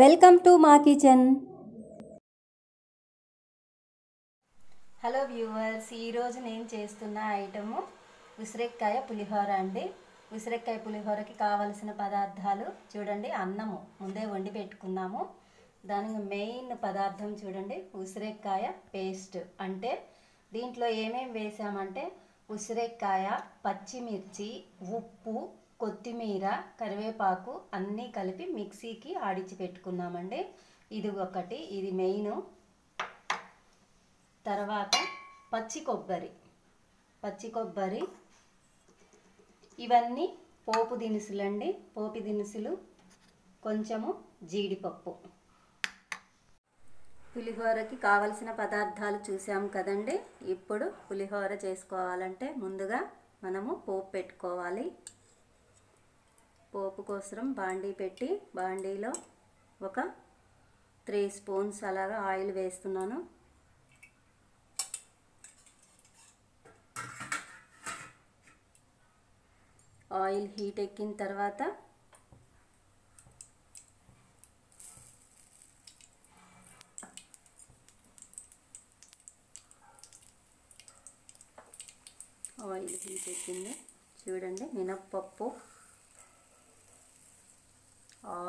Welcome to మా kitchen. Hello viewers ఈరోజు నేను చేస్తున్న ఐటము ఉసిరెక్కాయ పులిహోర అండి. ఉసిరెక్కాయ పులిహోరకి కావలసిన పదార్థాలు చూడండి అన్నము ముందే వండి పెట్టుకున్నాము. దానికి మెయిన్ పదార్థం చూడండి ఉసిరెక్కాయ పేస్ట్. అంటే దీంట్లో ఏమేమి వేసామంటే ఉసిరెక్కాయ పచ్చిమిర్చి ఉప్పు కొత్తిమీర కరివేపాకు అన్నీ కలిపి మిక్సీకి ఆడించి పెట్టుకున్నామండి ఇది ఒకటి ఇది మెయిన్. తర్వాత పచ్చి కొబ్బరి పచ్చి కొబ్బరి. ఇవన్నీ పోపు దినుసులు అండి పోపు దినుసులు కొంచెము జీడిపప్పు. పులిహోరకి కావలసిన పదార్థాలు చూసాం కదండి. ఇప్పుడు పులిహోర చేసుకోవాలంటే ముందుగా మనము పోపు పెట్టుకోవాలి. పోపు కోసం బాండీ పెట్టి బాండీలో ఒక త్రీ స్పూన్స్ అలాగా ఆయిల్ వేస్తున్నాను. ఆయిల్ హీట్ ఎక్కిన తర్వాత ఆయిల్ హీట్ ఎక్కింది. చూడండి మినప్పప్పు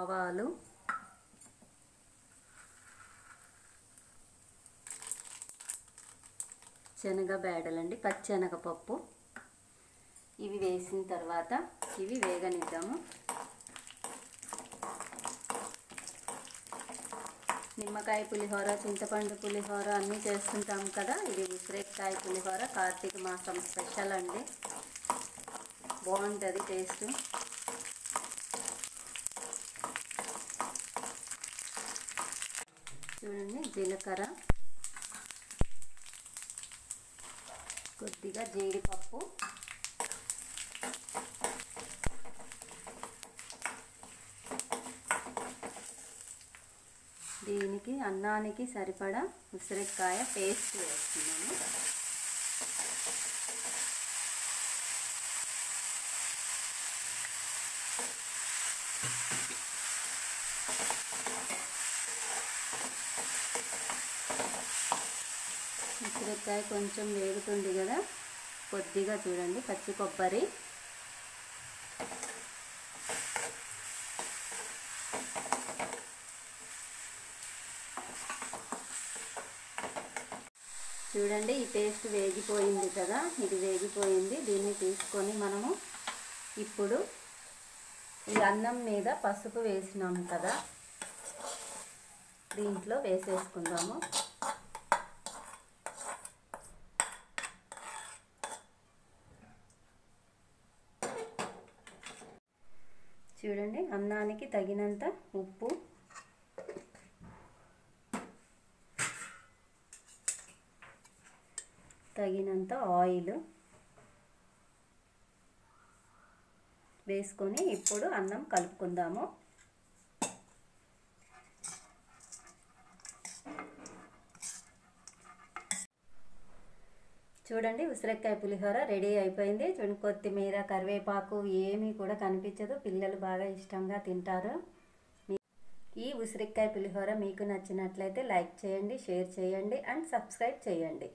ఆవాలు. శనగ బేడలండి పచ్చెనగపప్పు. ఇవి వేసిన తర్వాత ఇవి వేగనిద్దాము. నిమ్మకాయ పులిహోర చింతపండు పులిహోర అన్నీ చేస్తుంటాం కదా ఇది ఉసిరేకాయ పులిహోర కార్తీక మాసం స్పెషల్ అండి. బాగుంటుంది టేస్ట్. చూడండి జీలకర్ర. కొద్దిగా జీడిపప్పు. దీనికి అన్నానికి సరిపడా ఉసిరికాయ పేస్ట్ వేస్తున్నాను. ఉసిరికాయ కొంచెం వేగుతుంది కదా కొద్దిగా చూడండి పచ్చి కొబ్బరి. చూడండి ఈ పేస్ట్ వేగిపోయింది కదా ఇది వేగిపోయింది. దీన్ని తీసుకొని మనము ఇప్పుడు ఈ అన్నం మీద పసుపు వేసినాము కదా దీంట్లో వేసేసుకుందాము. చూడండి అన్నానికి తగినంత ఉప్పు. తగినంత ఆయిల్. వేసుకొని ఇప్పుడు అన్నం కలుపుకుందాము. చూడండి ఉసిరికాయ పులిహోర రెడీ అయిపోయింది. చూడండి కొత్తిమీర కరివేపాకు ఏమీ కూడా కనిపించదు. పిల్లలు బాగా ఇష్టంగా తింటారు. ఈ ఉసిరికాయ పులిహోర మీకు నచ్చినట్లయితే లైక్ చేయండి షేర్ చేయండి అండ్ సబ్స్క్రైబ్ చేయండి.